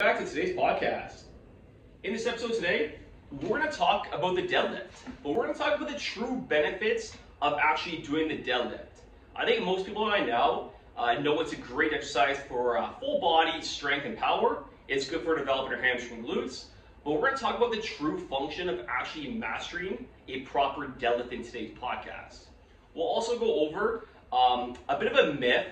Back to today's podcast. In this episode today, we're going to talk about the deadlift, but we're going to talk about the true benefits of actually doing the deadlift. I think most people I know uh, know it's a great exercise for uh, full body strength and power. It's good for developing your hamstring glutes. But we're going to talk about the true function of actually mastering a proper deadlift in today's podcast. We'll also go over um, a bit of a myth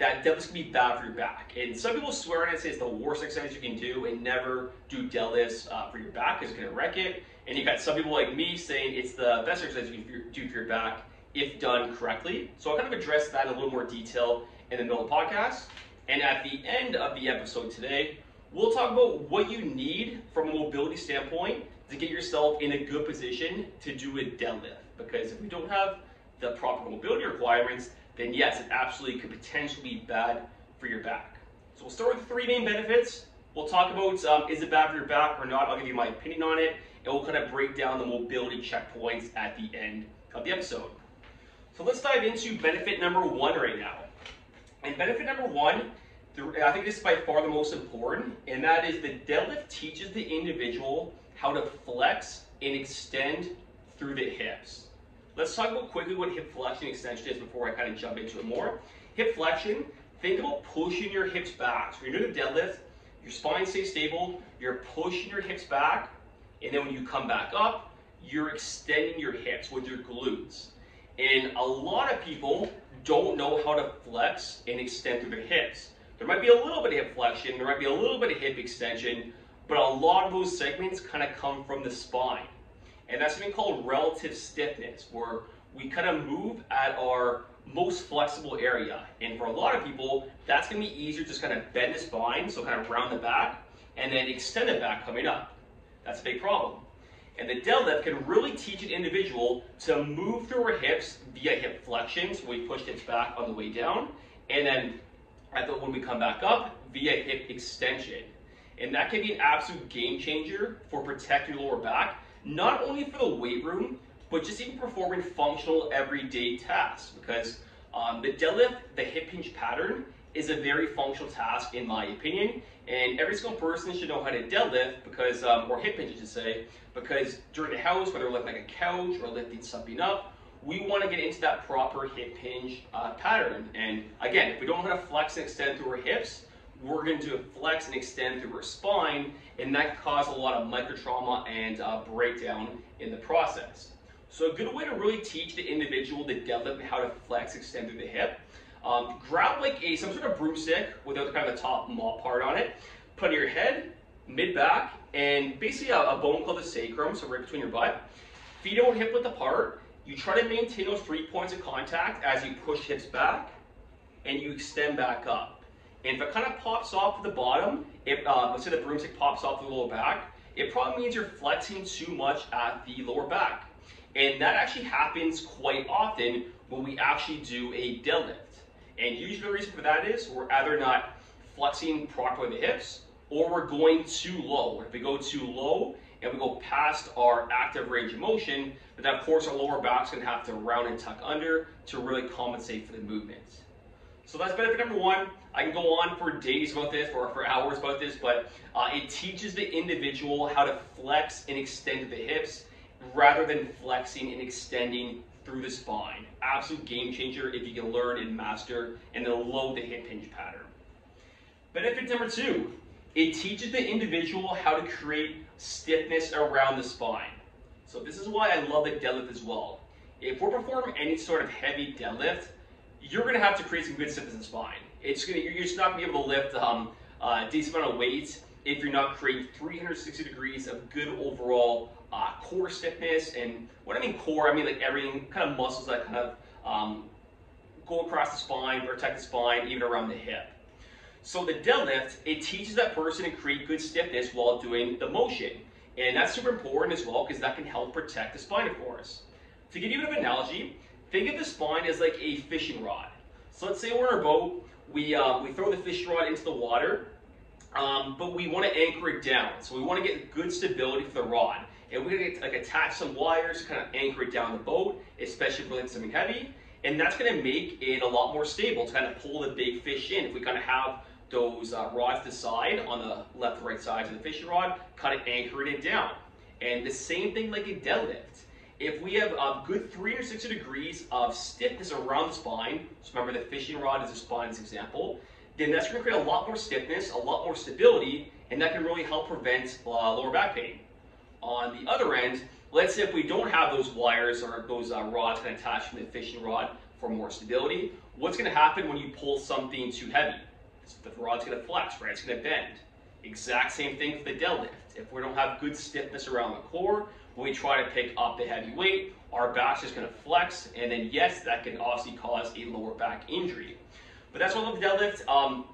that deadlifts can be bad for your back. And some people swear on it, say it's the worst exercise you can do, and never do deadlifts uh, for your back because it's going to wreck it. And you got some people like me saying it's the best exercise you can do for your back if done correctly. So I'll kind of address that in a little more detail in the middle of the podcast. And at the end of the episode today, we'll talk about what you need from a mobility standpoint to get yourself in a good position to do a deadlift. Because if we don't have the proper mobility requirements, then yes, it absolutely could potentially be bad for your back. So we'll start with the three main benefits. We'll talk about um, is it bad for your back or not. I'll give you my opinion on it, and we'll kind of break down the mobility checkpoints at the end of the episode. So let's dive into benefit number one right now. And benefit number one, I think this is by far the most important, and that is the deadlift teaches the individual how to flex and extend through the hips. Let's talk about quickly what hip flexion extension is before I kind of jump into it more. Hip flexion, think about pushing your hips back. So when you're doing a deadlift, your spine stays stable, you're pushing your hips back, and then when you come back up, you're extending your hips with your glutes. And a lot of people don't know how to flex and extend through their hips. There might be a little bit of hip flexion, there might be a little bit of hip extension, but a lot of those segments kind of come from the spine. And that's something called relative stiffness, where we kind of move at our most flexible area. And for a lot of people, that's gonna be easier just kind of bend the spine, so kind of round the back, and then extend the back coming up. That's a big problem. And the deadlift can really teach an individual to move through her hips via hip flexion, so we push hips back on the way down, and then the, when we come back up, via hip extension. And that can be an absolute game changer for protecting your lower back, not only for the weight room, but just even performing functional everyday tasks. Because um, the deadlift, the hip hinge pattern, is a very functional task in my opinion. And every single person should know how to deadlift because, um, or hip hinge, I should say, because during the house, whether lifting like a couch or lifting something up, we want to get into that proper hip hinge uh, pattern. And again, if we don't how to flex and extend through our hips, we're going to flex and extend through our spine, and that can cause a lot of micro trauma and uh, breakdown in the process. So a good way to really teach the individual the deadlift how to flex, extend through the hip, um, grab like a some sort of broomstick without the kind of the top mall part on it, put on your head, mid back, and basically a, a bone called the sacrum, so right between your butt. Feet don't hip width apart. You try to maintain those three points of contact as you push hips back, and you extend back up. And if it kind of pops off at the bottom, if uh, let's say the broomstick pops off the lower back, it probably means you're flexing too much at the lower back. And that actually happens quite often when we actually do a deadlift. And usually the reason for that is we're either not flexing properly the hips or we're going too low. If we go too low and we go past our active range of motion, then of course our lower back's gonna have to round and tuck under to really compensate for the movements. So that's benefit number one. I can go on for days about this or for hours about this, but uh, it teaches the individual how to flex and extend the hips rather than flexing and extending through the spine. Absolute game changer if you can learn and master and then load the hip hinge pattern. Benefit number two, it teaches the individual how to create stiffness around the spine. So this is why I love the deadlift as well. If we're performing any sort of heavy deadlift, you're going to have to create some good stiffness in the spine. It's to, you're just not to be able to lift um, a decent amount of weight if you're not creating 360 degrees of good overall uh, core stiffness. And what I mean core, I mean like everything, kind of muscles that kind of um, go across the spine, protect the spine, even around the hip. So the deadlift, it teaches that person to create good stiffness while doing the motion. And that's super important as well because that can help protect the spine, of course. To give you an analogy, Think of the spine as like a fishing rod. So let's say we're in a boat, we, uh, we throw the fishing rod into the water, um, but we want to anchor it down. So we want to get good stability for the rod. And we're going to like attach some wires kind of anchor it down the boat, especially if we're something heavy. And that's going to make it a lot more stable to kind of pull the big fish in if we kind of have those uh, rods to side on the left or right sides of the fishing rod, kind of anchoring it down. And the same thing like a deadlift. If we have a good 360 degrees of stiffness around the spine, so remember the fishing rod is a spine's example, then that's going to create a lot more stiffness, a lot more stability, and that can really help prevent uh, lower back pain. On the other end, let's say if we don't have those wires or those uh, rods kind of attached to the fishing rod for more stability, what's going to happen when you pull something too heavy? The rod's going to flex, right? It's going to bend. Exact same thing for the deadlift. If we don't have good stiffness around the core, when we try to pick up the heavy weight, our back's just going to flex, and then yes, that can obviously cause a lower back injury. But that's I love the deadlift. Um,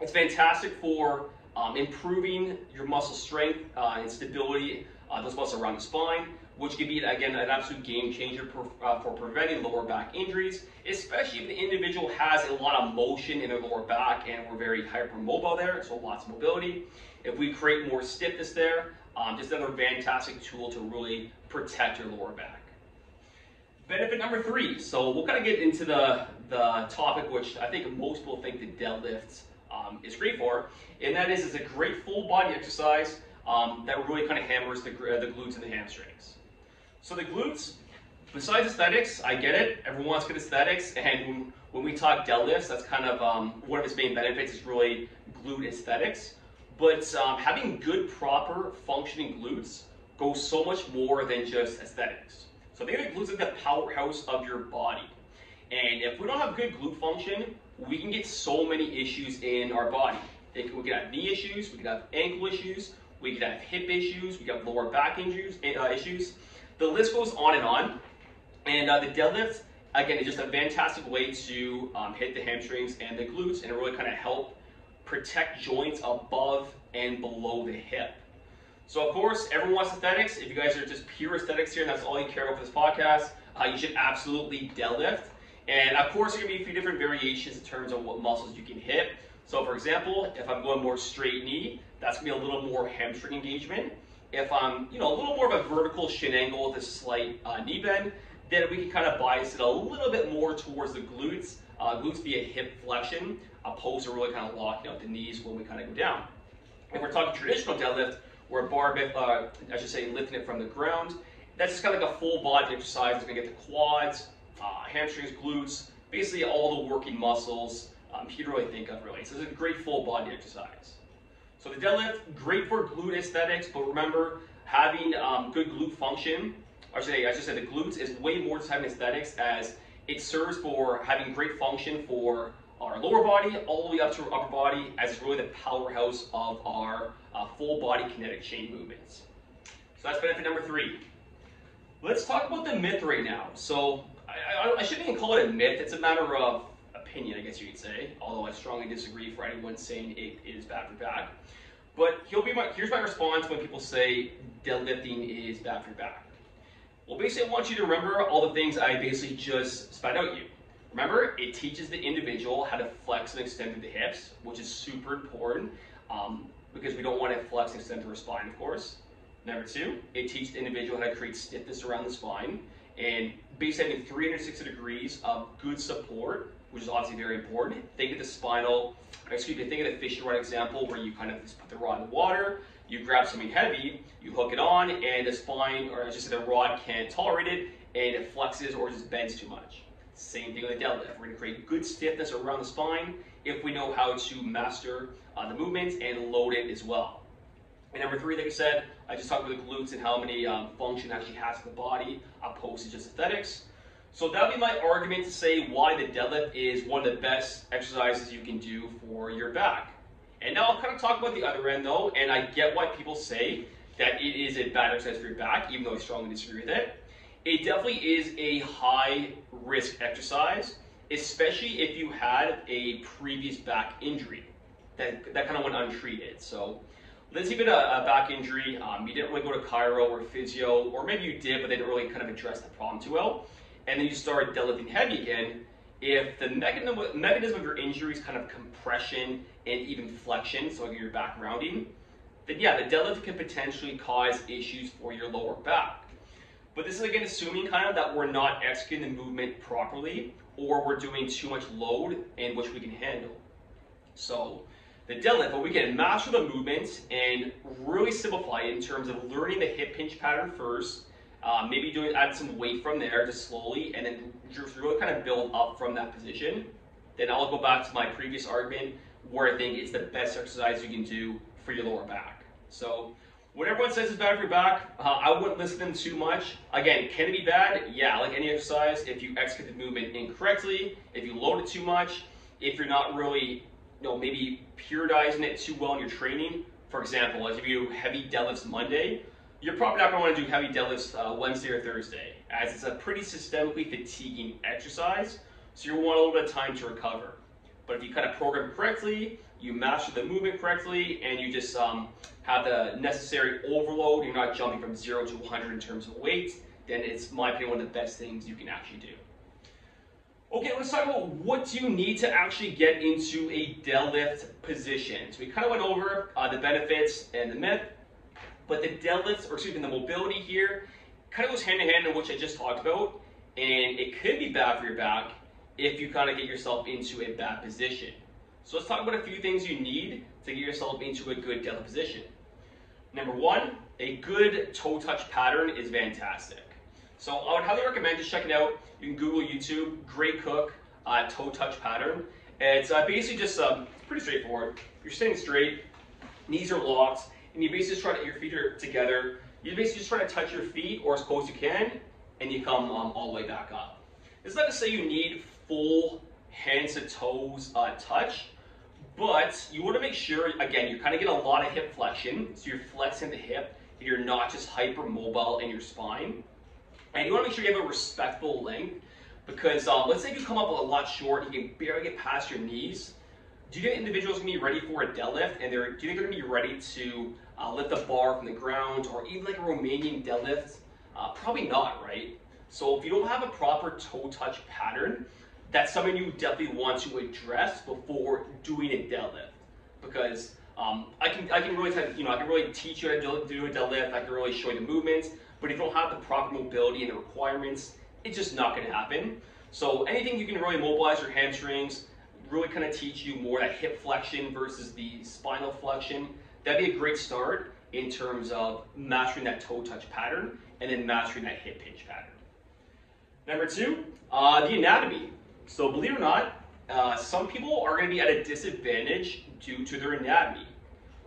it's fantastic for um, improving your muscle strength uh, and stability, uh, those muscles around the spine, which can be, again, an absolute game changer for, uh, for preventing lower back injuries, especially if the individual has a lot of motion in their lower back and we're very hypermobile there, so lots of mobility. If we create more stiffness there, um, just another fantastic tool to really protect your lower back. Benefit number three. So we'll kind of get into the, the topic which I think most people think the deadlift um, is great for, and that is it's a great full body exercise um, that really kind of hammers the, uh, the glutes and the hamstrings. So the glutes, besides aesthetics, I get it. Everyone wants good aesthetics, and when we talk deadlifts, that's kind of um, one of its main benefits is really glute aesthetics. But um, having good, proper, functioning glutes goes so much more than just aesthetics. So think of the glutes like the powerhouse of your body. And if we don't have good glute function, we can get so many issues in our body. we can have knee issues, we can have ankle issues, we can have hip issues, we can have lower back injuries, uh, issues. The list goes on and on. And uh, the deadlift, again, is just a fantastic way to um, hit the hamstrings and the glutes and it really kind of help protect joints above and below the hip. So of course, everyone wants aesthetics. If you guys are just pure aesthetics here and that's all you care about for this podcast, uh, you should absolutely deadlift. And of course, there to be a few different variations in terms of what muscles you can hit. So for example, if I'm going more straight knee, that's to be a little more hamstring engagement. If I'm, you know, a little more of a vertical shin angle with a slight uh, knee bend, then we can kind of bias it a little bit more towards the glutes, uh, glutes via hip flexion, opposed to really kind of locking out the knees when we kind of go down. If we're talking traditional deadlift, where barbell, uh, I should say, lifting it from the ground, that's just kind of like a full body exercise. It's gonna get the quads, uh, hamstrings, glutes, basically all the working muscles um, you really think of really. So it's a great full body exercise. So the deadlift, great for glute aesthetics, but remember, having um, good glute function, or should I, should say the glutes is way more just having aesthetics as it serves for having great function for our lower body all the way up to our upper body as it's really the powerhouse of our uh, full body kinetic chain movements. So that's benefit number three. Let's talk about the myth right now. So I, I, I shouldn't even call it a myth, it's a matter of opinion, I guess you could say, although I strongly disagree for anyone saying it is bad for back. But he'll be my, here's my response when people say deadlifting is bad for back. Well, basically, I want you to remember all the things I basically just spat out you. Remember, it teaches the individual how to flex and extend through the hips, which is super important um, because we don't want to flex and extend through our spine, of course. Number two, it teaches the individual how to create stiffness around the spine and basically having 360 degrees of good support, which is obviously very important. Think of the spinal, excuse me, think of the fishing rod example where you kind of just put the rod in the water, you grab something heavy, you hook it on, and the spine, or say the rod can't tolerate it, and it flexes or just bends too much. Same thing with the deadlift. We're to create good stiffness around the spine if we know how to master uh, the movements and load it as well. And number three, like I said, I just talked about the glutes and how many um, function actually has the body opposed to just aesthetics. So that would be my argument to say why the deadlift is one of the best exercises you can do for your back. And now I'll kind of talk about the other end though, and I get why people say that it is a bad exercise for your back, even though I strongly disagree with it it definitely is a high risk exercise, especially if you had a previous back injury that, that kind of went untreated. So let's had a, a back injury, um, you didn't really go to chiro or physio, or maybe you did, but they didn't really kind of address the problem too well, and then you start deadlifting heavy again, if the mechanism, of your injury is kind of compression and even flexion, so like your back rounding, then yeah, the deadlift can potentially cause issues for your lower back. But this is again assuming kind of that we're not executing the movement properly or we're doing too much load in which we can handle. So the deadlift, but we can master the movement and really simplify it in terms of learning the hip hinge pattern first, uh, maybe doing add some weight from there just slowly, and then just really kind of build up from that position. Then I'll go back to my previous argument where I think it's the best exercise you can do for your lower back. So when everyone says it's bad for your back, uh, I wouldn't listen to them too much. Again, can it be bad? Yeah, like any exercise, if you execute the movement incorrectly, if you load it too much, if you're not really, you know, maybe periodizing it too well in your training. For example, if you heavy deadlifts Monday, you're probably not going to want to do heavy deadlifts uh, Wednesday or Thursday, as it's a pretty systemically fatiguing exercise, so you want a little bit of time to recover. But if you kind of program correctly, you master the movement correctly, and you just um, have the necessary overload, you're not jumping from zero to 100 in terms of weight, then it's, my opinion, one of the best things you can actually do. Okay, let's talk about what do you need to actually get into a deadlift position. So we kind of went over uh, the benefits and the myth, but the deadlifts, or excuse me, the mobility here, kind of goes hand in hand in what I just talked about, and it could be bad for your back if you kind of get yourself into a bad position. So let's talk about a few things you need to get yourself into a good deadlift position. Number one, a good toe touch pattern is fantastic. So I would highly recommend just checking out. You can Google YouTube, Gray Cook uh, toe touch pattern. It's uh, basically just um, pretty straightforward. You're sitting straight, knees are locked, and you basically just try to, your feet together. You basically just try to touch your feet or as close as you can, and you come um, all the way back up. It's not to say you need full hands to toes uh, touch, but you want to make sure, again, you kind of get a lot of hip flexion, so you're flexing the hip, and you're not just hypermobile in your spine. And you want to make sure you have a respectful length because um, let's say you come up a lot short, and you can barely get past your knees. Do you think individuals to be ready for a deadlift? And they're, do you think they're going to be ready to uh, lift the bar from the ground or even like a Romanian deadlift? Uh, probably not, right? So if you don't have a proper toe touch pattern, that's something you definitely want to address before doing a deadlift because um, I can I can really you know I can really teach you how to do a deadlift. I can really show you the movements, but if you don't have the proper mobility and the requirements, it's just not going to happen. So anything you can really mobilize your hamstrings, really kind of teach you more that hip flexion versus the spinal flexion. That'd be a great start in terms of mastering that toe touch pattern and then mastering that hip hinge pattern. Number two, uh, the anatomy. So believe it or not, uh, some people are to be at a disadvantage due to their anatomy.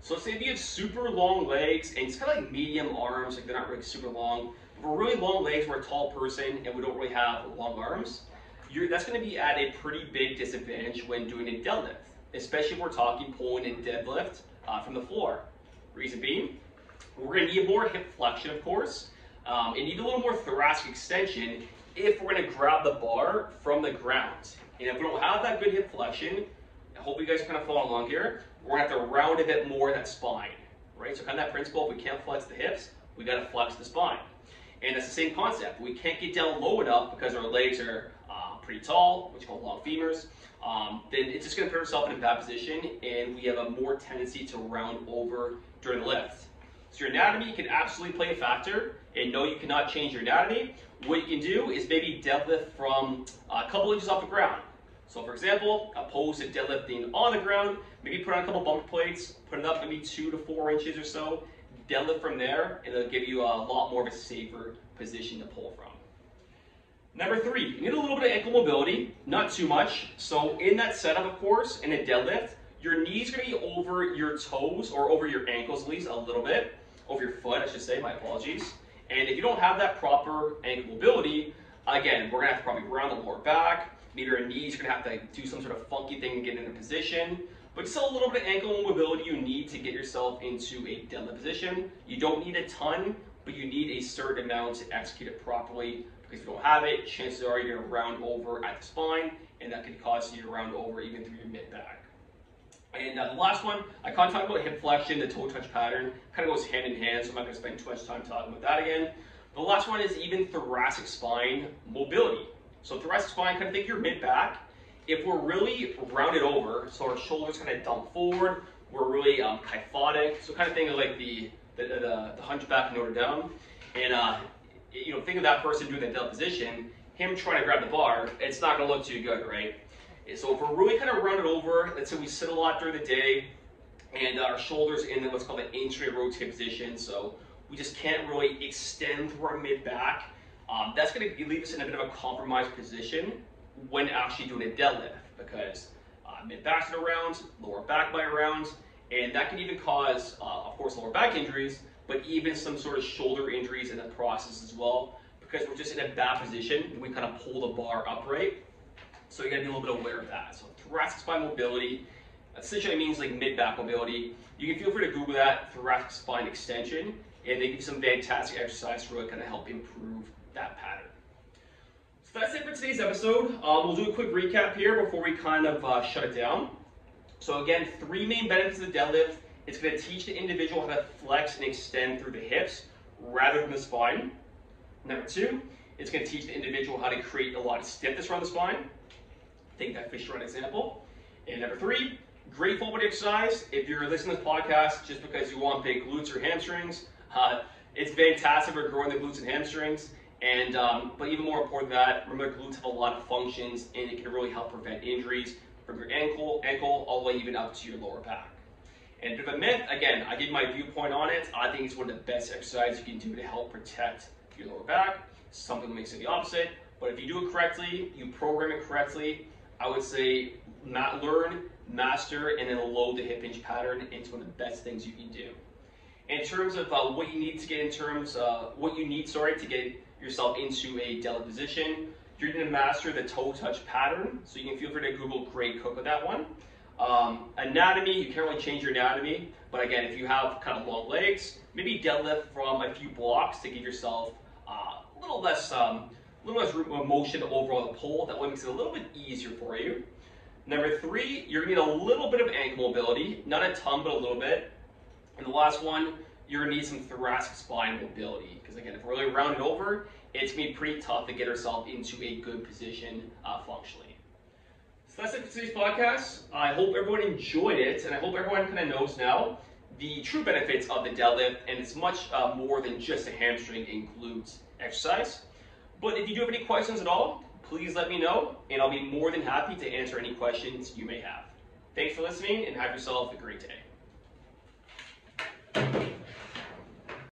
So let's say if you have super long legs and it's kind of like medium arms, like they're not really super long, but really long legs, we're a tall person and we don't really have long arms, that's going to be at a pretty big disadvantage when doing a deadlift, especially if we're talking pulling and deadlift uh, from the floor. Reason being, we're going to need more hip flexion, of course, um, and need a little more thoracic extension if we're going to grab the bar from the ground. And if we don't have that good hip flexion, I hope you guys are kind of following along here, we're to have to round a bit more that spine, right? So kind of that principle, if we can't flex the hips, we got to flex the spine. And it's the same concept. We can't get down low enough because our legs are pretty tall, which is called long femurs. Um, then it's just going to put ourselves in a bad position, and we have a more tendency to round over during the lift. So your anatomy can absolutely play a factor, and no, you cannot change your anatomy. What you can do is maybe deadlift from a couple inches off the ground. So for example, opposed to deadlifting on the ground, maybe put on a couple bumper plates, put it up maybe two to four inches or so, deadlift from there, and it'll give you a lot more of a safer position to pull from. Number three, you need a little bit of ankle mobility, not too much. So in that setup, of course, in a deadlift, your knees gonna be over your toes, or over your ankles at least a little bit, over your foot, I should say, my apologies. And if you don't have that proper ankle mobility, again, we're gonna have to probably round the lower back, maybe your knees are gonna have to do some sort of funky thing to get into position. But still a little bit of ankle mobility you need to get yourself into a deadlift position. You don't need a ton, but you need a certain amount to execute it properly because if you don't have it, chances are you're gonna round over at the spine and that could cause you to round over even through your mid back. And uh, the last one, I kind of talked about hip flexion, the toe touch pattern, kind of goes hand in hand, so I'm not gonna spend too much time talking about that again. The last one is even thoracic spine mobility. So thoracic spine, kind of think your mid back. If we're really rounded over, so our shoulders kind of dump forward, we're really um, kyphotic, so kind of think of like the, the, the, the hunchback Notre Dame. And uh, you know, think of that person doing the dead position, him trying to grab the bar, it's not gonna look too good, right? So if we're really kind of rounded over, let's say we sit a lot during the day, and our shoulders in what's called an anterior rotate position. So we just can't really extend through our mid back. Um, that's going to leave us in a bit of a compromised position when actually doing a deadlift because uh, mid back's around, lower back might around, and that can even cause, uh, of course, lower back injuries, but even some sort of shoulder injuries in the process as well because we're just in a bad position we kind of pull the bar upright. So you gotta be a little bit aware of that. So thoracic spine mobility essentially means like mid back mobility. You can feel free to Google that thoracic spine extension, and they give some fantastic exercise to really kind of help improve that pattern. So that's it for today's episode. Um, we'll do a quick recap here before we kind of uh, shut it down. So again, three main benefits of the deadlift. It's going to teach the individual how to flex and extend through the hips rather than the spine. Number two, it's going to teach the individual how to create a lot of stiffness around the spine. Take that fish run example. And number three, great full body exercise. If you're listening to this podcast just because you want big glutes or hamstrings, uh, it's fantastic for growing the glutes and hamstrings. And um, but even more important than that, remember glutes have a lot of functions and it can really help prevent injuries from your ankle, ankle, all the way even up to your lower back. And bit of a myth, again, I give my viewpoint on it. I think it's one of the best exercises you can do to help protect your lower back. Some people may say the opposite, but if you do it correctly, you program it correctly, I would say not learn, master, and then load the hip hinge pattern into one of the best things you can do. In terms of uh, what you need to get in terms, uh, what you need, sorry, to get yourself into a deadlift position, you're to master the toe touch pattern. So you can feel free to Google Gray Cook with that one. Um, anatomy, you can't really change your anatomy, but again, if you have kind of long legs, maybe deadlift from a few blocks to give yourself uh, a little less, um, a little less motion overall the pole. That way makes it a little bit easier for you. Number three, you're gonna need a little bit of ankle mobility, not a ton, but a little bit. And the last one, you're gonna need some thoracic spine mobility. Because again, if we're really rounded over, it's gonna be pretty tough to get ourselves into a good position uh, functionally. So that's it for today's podcast. I hope everyone enjoyed it, and I hope everyone kind of knows now the true benefits of the deadlift, and it's much uh, more than just a hamstring and glutes exercise. But if you do have any questions at all, please let me know, and I'll be more than happy to answer any questions you may have. Thanks for listening, and have yourself a great day.